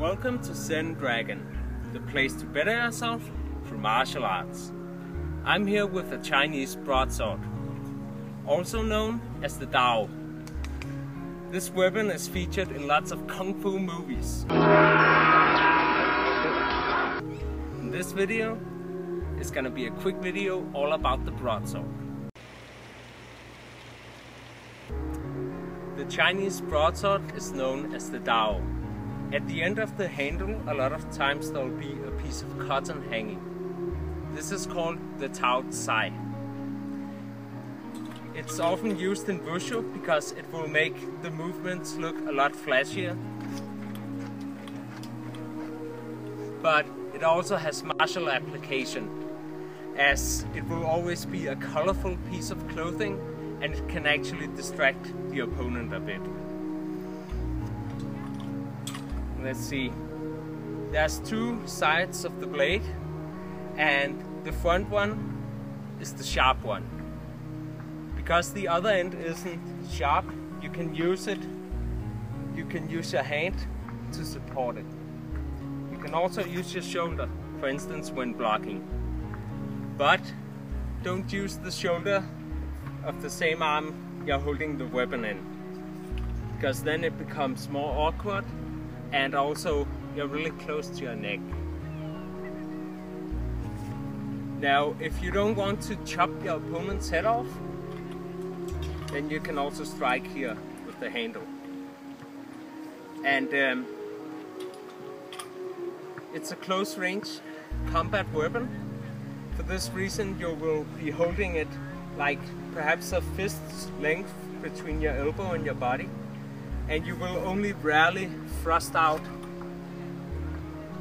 Welcome to Zen Dragon, the place to better yourself through martial arts. I'm here with a Chinese broadsword, also known as the Dao. This weapon is featured in lots of kung fu movies. In this video, it's gonna be a quick video all about the broadsword. The Chinese broadsword is known as the Dao. At the end of the handle, a lot of times there will be a piece of cotton hanging. This is called the Tao Tsai. It's often used in Wushu because it will make the movements look a lot flashier. But it also has martial application as it will always be a colorful piece of clothing and it can actually distract the opponent a bit. Let's see. There's two sides of the blade and the front one is the sharp one. Because the other end isn't sharp, you can use it, you can use your hand to support it. You can also use your shoulder, for instance when blocking. But don't use the shoulder of the same arm you're holding the weapon in because then it becomes more awkward and also you're really close to your neck. Now if you don't want to chop your opponent's head off then you can also strike here with the handle. And um, it's a close range combat weapon. For this reason you will be holding it like perhaps a fist's length between your elbow and your body and you will only rarely thrust out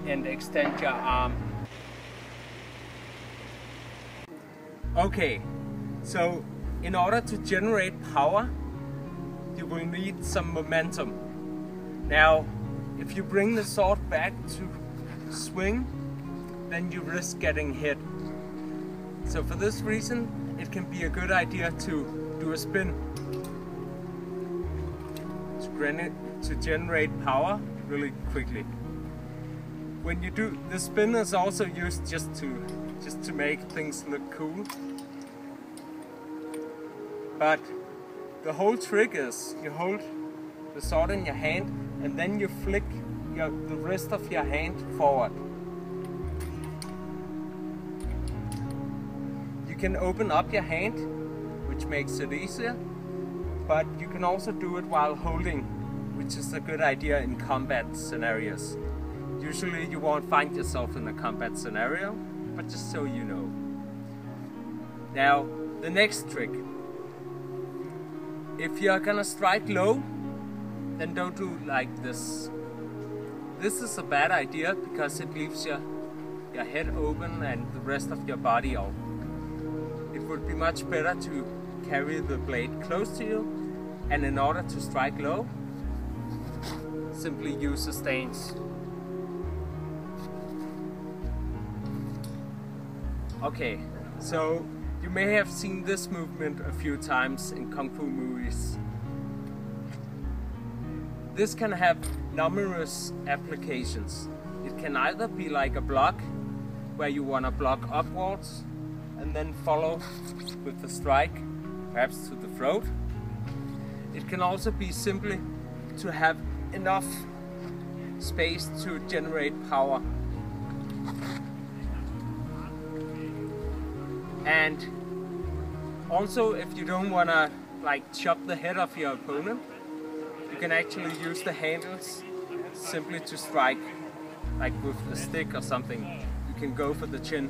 and extend your arm. Okay, so in order to generate power you will need some momentum. Now if you bring the sword back to swing then you risk getting hit. So for this reason it can be a good idea to do a spin to, generate power really quickly. When you do, the spin is also used just to just to make things look cool. But the whole trick is you hold the sword in your hand and then you flick your, the rest of your hand forward. You can open up your hand, which makes it easier, but you can also do it while holding, which is a good idea in combat scenarios. Usually you won't find yourself in a combat scenario, but just so you know. Now, the next trick. If you're gonna strike low, then don't do like this. This is a bad idea because it leaves your, your head open and the rest of your body open it would be much better to carry the blade close to you and in order to strike low simply use stance. Okay, so you may have seen this movement a few times in Kung Fu movies. This can have numerous applications. It can either be like a block, where you want to block upwards, and then follow with the strike, perhaps to the throat. It can also be simply to have enough space to generate power. And also if you don't want to like chop the head off your opponent, you can actually use the handles simply to strike like with a stick or something. You can go for the chin